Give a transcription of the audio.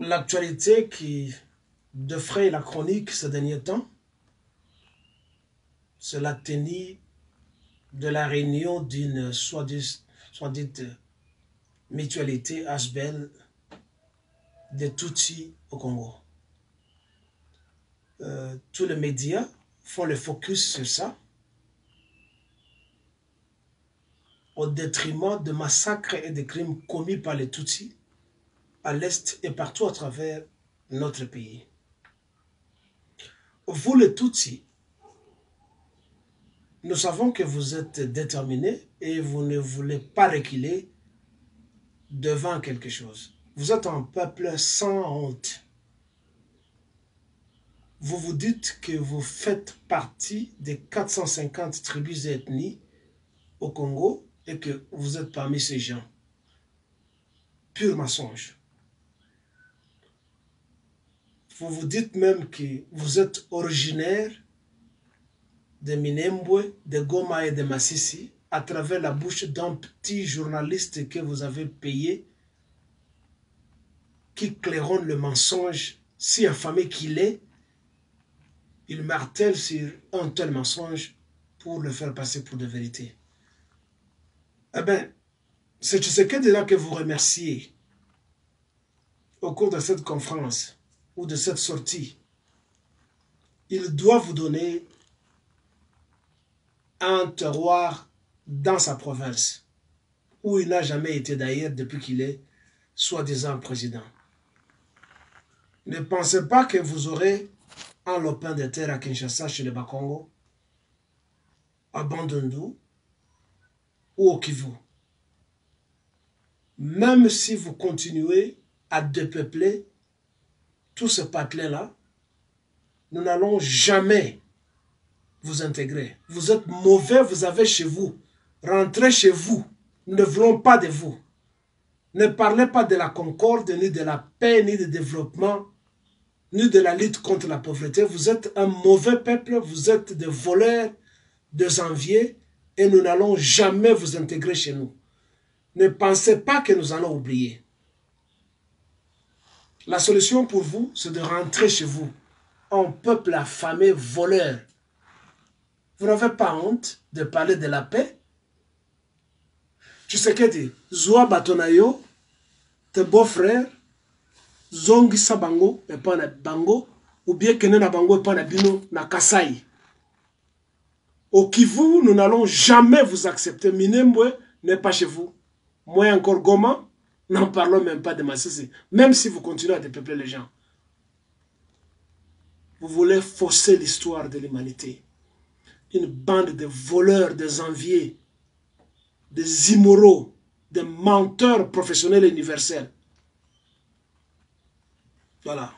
l'actualité qui defraie la chronique ces derniers temps, c'est la tenue de la réunion d'une soi-dite mutualité HBL de Tutsi au Congo. Euh, tous les médias font le focus sur ça, au détriment de massacres et de crimes commis par les Tutsis à l'Est et partout à travers notre pays. Vous les Tutsis, nous savons que vous êtes déterminés et vous ne voulez pas reculer devant quelque chose. Vous êtes un peuple sans honte. Vous vous dites que vous faites partie des 450 tribus et ethnies au Congo et que vous êtes parmi ces gens. Pur mensonge. Vous vous dites même que vous êtes originaire de Minembwe, de Goma et de Massissi à travers la bouche d'un petit journaliste que vous avez payé qui claironne le mensonge si affamé qu'il est. Il martèle sur un tel mensonge pour le faire passer pour de vérité. Eh bien, c'est ce que de là que vous remerciez au cours de cette conférence de cette sortie. Il doit vous donner un terroir dans sa province, où il n'a jamais été d'ailleurs depuis qu'il est soi-disant président. Ne pensez pas que vous aurez un lopin de terre à Kinshasa chez les Bakongo, à Bandundu ou au Kivu. Même si vous continuez à dépeupler tout ce patelin-là, nous n'allons jamais vous intégrer. Vous êtes mauvais, vous avez chez vous. Rentrez chez vous. Nous ne voulons pas de vous. Ne parlez pas de la concorde, ni de la paix, ni de développement, ni de la lutte contre la pauvreté. Vous êtes un mauvais peuple, vous êtes des voleurs, des enviés, et nous n'allons jamais vous intégrer chez nous. Ne pensez pas que nous allons oublier. La solution pour vous, c'est de rentrer chez vous. Un peuple affamé, voleur, vous n'avez pas honte de parler de la paix? Tu sais que dit Zoa Batonayo, tes beaux-frères, Zongi bango, et pas na bango, ou bien que na bango et pas na bino, na Kasai. Au Kivu, nous n'allons jamais vous accepter. Minembwe n'est pas chez vous. Moi encore Goma, n'en parlons même pas de Massissi. Même si vous continuez à dépeupler les gens. Vous voulez fausser l'histoire de l'humanité une bande de voleurs, des enviés, des immoraux, des menteurs professionnels et universels. Voilà.